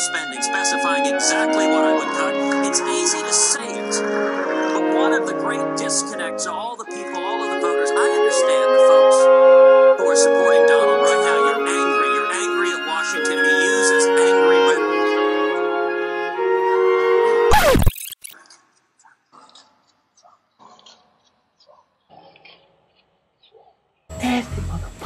spending, specifying exactly what I would cut. It's easy to say it. But one of the great disconnects—all the people, all of the voters, I understand the folks who are supporting Donald right now. You're angry. You're angry at Washington. He uses angry rhetoric. motherfucker.